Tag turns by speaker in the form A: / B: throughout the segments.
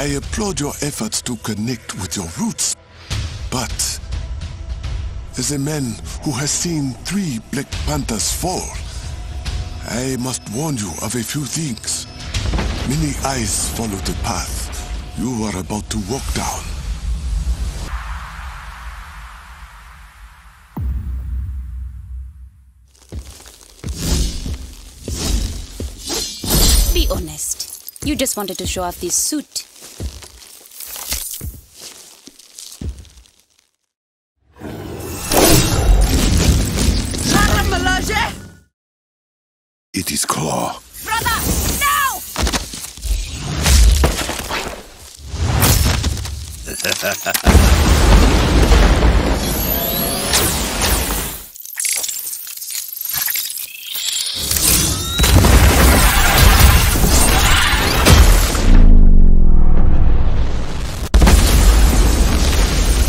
A: I applaud your efforts to connect with your roots. But as a man who has seen three Black Panthers fall, I must warn you of a few things. Many eyes follow the path you are about to walk down.
B: Be honest. You just wanted to show off this suit.
A: It is Klaw.
B: Brother, no!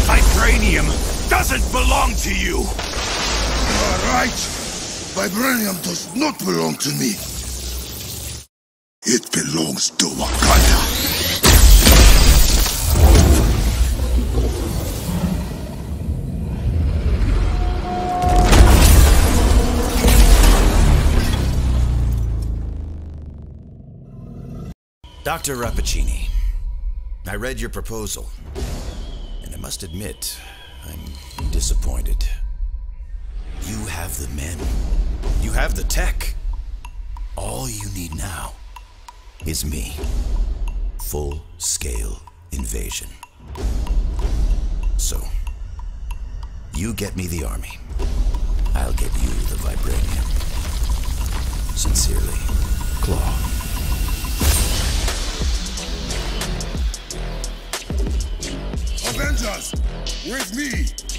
C: Vibranium doesn't belong to you!
A: All right. Vibranium does not belong to me. It belongs to Wakanda.
C: Dr. Rappaccini, I read your proposal, and I must admit, I'm disappointed. You have the men, have the tech. All you need now is me. Full scale invasion. So, you get me the army. I'll get you the vibranium. Sincerely, Klaw.
A: Avengers, with me,